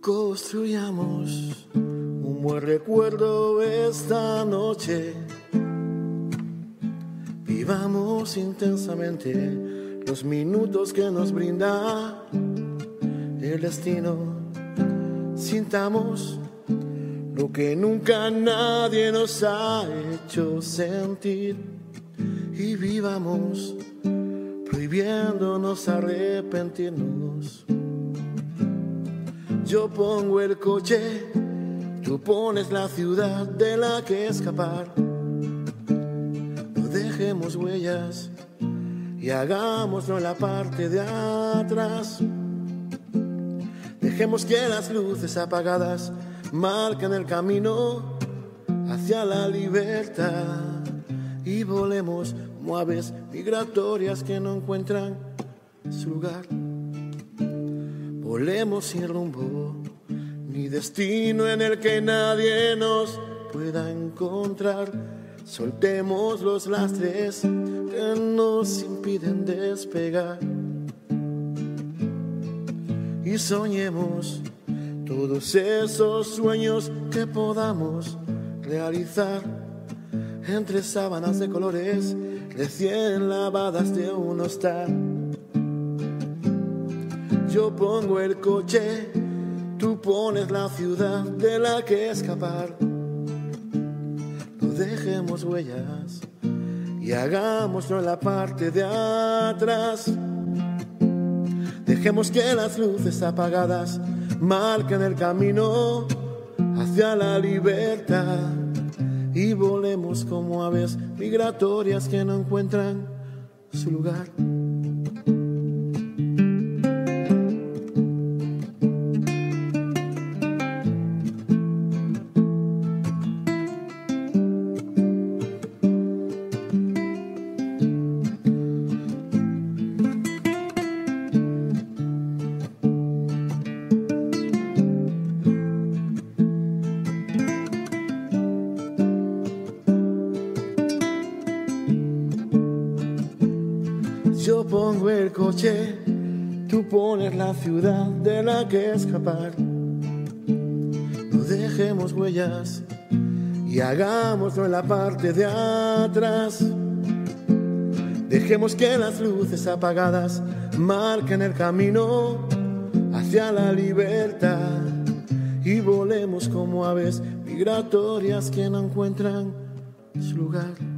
Construyamos un buen recuerdo esta noche. Vivamos intensamente los minutos que nos brinda el destino. Sintamos lo que nunca nadie nos ha hecho sentir y vivamos prohibiéndonos arrepentirnos. Yo pongo el coche, tú pones la ciudad de la que escapar. No dejemos huellas y hagámoslo la parte de atrás. Dejemos que las luces apagadas marquen el camino hacia la libertad y volemos como aves migratorias que no encuentran su lugar. Volemos sin rumbo, ni destino en el que nadie nos pueda encontrar. Soltemos los lastres que nos impiden despegar. Y soñemos todos esos sueños que podamos realizar entre sábanas de colores recién lavadas de un hostal yo pongo el coche, tú pones la ciudad de la que escapar. No dejemos huellas y hagámoslo en la parte de atrás. Dejemos que las luces apagadas marquen el camino hacia la libertad y volemos como aves migratorias que no encuentran su lugar. Yo pongo el coche, tú pones la ciudad de la que escapar. No dejemos huellas y hagámoslo en la parte de atrás. Dejemos que las luces apagadas marquen el camino hacia la libertad y volemos como aves migratorias que no encuentran su lugar.